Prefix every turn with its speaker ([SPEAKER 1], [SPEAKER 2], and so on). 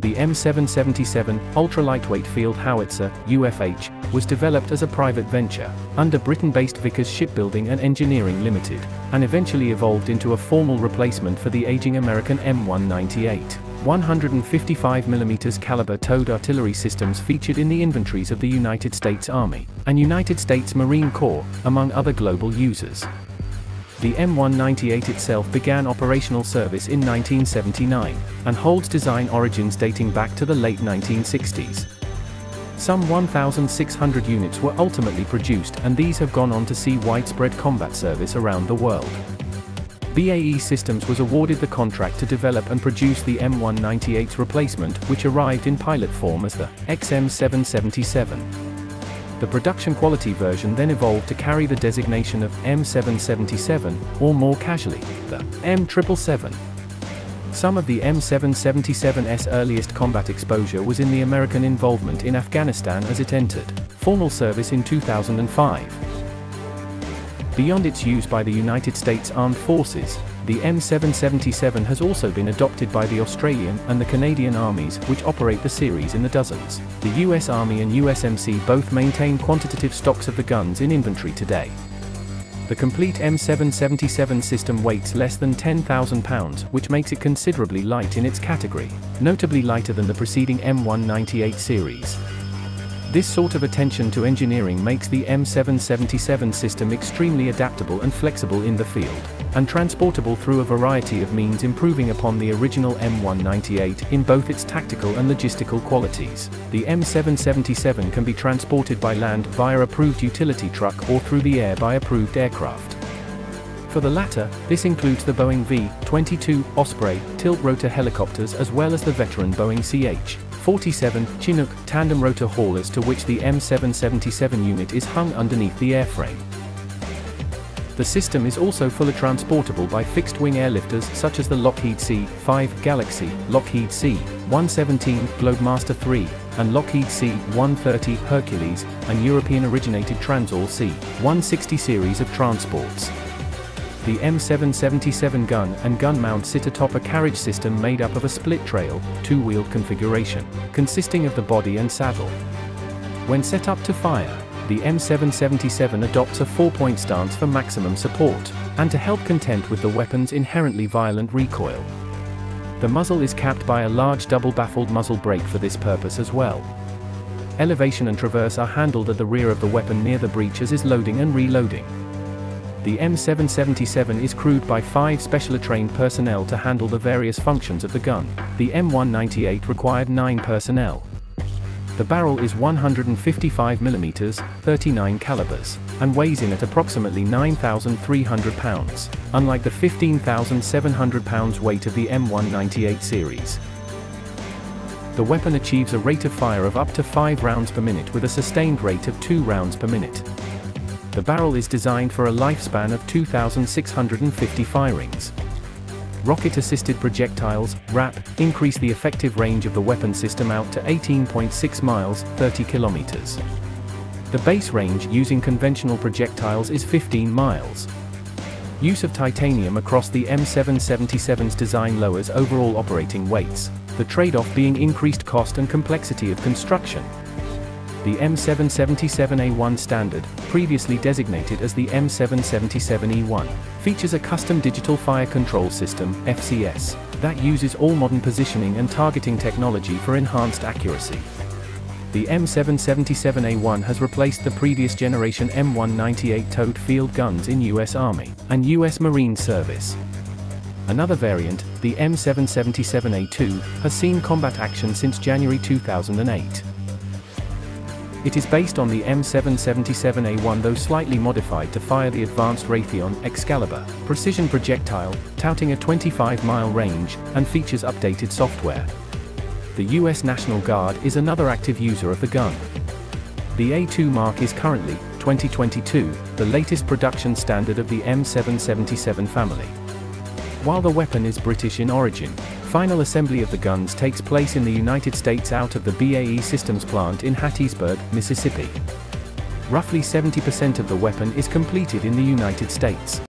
[SPEAKER 1] The M777 ultra-lightweight field howitzer (UFH) was developed as a private venture under Britain-based Vickers Shipbuilding and Engineering Limited, and eventually evolved into a formal replacement for the aging American M198. 155mm caliber towed artillery systems featured in the inventories of the United States Army and United States Marine Corps, among other global users. The M198 itself began operational service in 1979, and holds design origins dating back to the late 1960s. Some 1,600 units were ultimately produced and these have gone on to see widespread combat service around the world. BAE Systems was awarded the contract to develop and produce the M198's replacement, which arrived in pilot form as the XM777. The production quality version then evolved to carry the designation of M777, or more casually, the M777. Some of the M777's earliest combat exposure was in the American involvement in Afghanistan as it entered formal service in 2005. Beyond its use by the United States Armed Forces, the M777 has also been adopted by the Australian and the Canadian armies, which operate the series in the dozens. The US Army and USMC both maintain quantitative stocks of the guns in inventory today. The complete M777 system weighs less than 10,000 pounds, which makes it considerably light in its category, notably lighter than the preceding M198 series. This sort of attention to engineering makes the M777 system extremely adaptable and flexible in the field, and transportable through a variety of means improving upon the original M198 in both its tactical and logistical qualities. The M777 can be transported by land via approved utility truck or through the air by approved aircraft. For the latter, this includes the Boeing V-22 Osprey tilt-rotor helicopters as well as the veteran Boeing CH 47 Chinook tandem rotor haulers to which the M777 unit is hung underneath the airframe. The system is also fully transportable by fixed-wing airlifters such as the Lockheed C-5 Galaxy, Lockheed C-117 Globemaster III, and Lockheed C-130 Hercules, and European-originated Transall C-160 series of transports. The M777 gun and gun mount sit atop a carriage system made up of a split trail, two-wheeled configuration, consisting of the body and saddle. When set up to fire, the M777 adopts a four-point stance for maximum support, and to help contend with the weapon's inherently violent recoil. The muzzle is capped by a large double-baffled muzzle brake for this purpose as well. Elevation and traverse are handled at the rear of the weapon near the breech as is loading and reloading. The M777 is crewed by five specially trained personnel to handle the various functions of the gun. The M198 required nine personnel. The barrel is 155mm, 39 calibers, and weighs in at approximately 9,300 pounds, unlike the 15,700 pounds weight of the M198 series. The weapon achieves a rate of fire of up to 5 rounds per minute with a sustained rate of 2 rounds per minute. The barrel is designed for a lifespan of 2,650 firings. Rocket-assisted projectiles, RAP, increase the effective range of the weapon system out to 18.6 miles, 30 kilometers. The base range using conventional projectiles is 15 miles. Use of titanium across the M777's design lowers overall operating weights, the trade-off being increased cost and complexity of construction. The M777A1 standard, previously designated as the M777E1, features a custom digital fire control system FCS, that uses all modern positioning and targeting technology for enhanced accuracy. The M777A1 has replaced the previous generation M198 towed field guns in US Army and US Marine service. Another variant, the M777A2, has seen combat action since January 2008. It is based on the M777A1 though slightly modified to fire the advanced Raytheon Excalibur precision projectile, touting a 25-mile range, and features updated software. The US National Guard is another active user of the gun. The A2 Mark is currently, 2022, the latest production standard of the M777 family. While the weapon is British in origin, Final assembly of the guns takes place in the United States out of the BAE Systems plant in Hattiesburg, Mississippi. Roughly 70% of the weapon is completed in the United States.